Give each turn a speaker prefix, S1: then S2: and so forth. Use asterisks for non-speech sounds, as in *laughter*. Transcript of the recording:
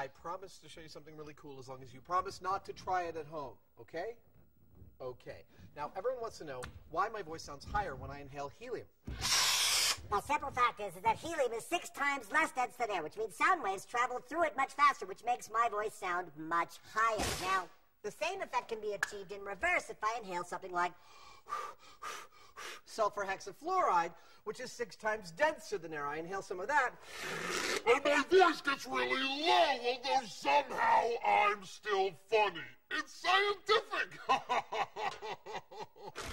S1: I promise to show you something really cool as long as you promise not to try it at home, okay? Okay. Now, everyone wants to know why my voice sounds higher when I inhale helium.
S2: The simple fact is, is that helium is six times less dense than air, which means sound waves travel through it much faster, which makes my voice sound much higher. Now, the same effect can be achieved in reverse if I inhale something like
S1: sulfur hexafluoride, which is six times denser than air. I inhale some of that.
S3: And my voice gets really low, although somehow I'm still funny. It's scientific. *laughs*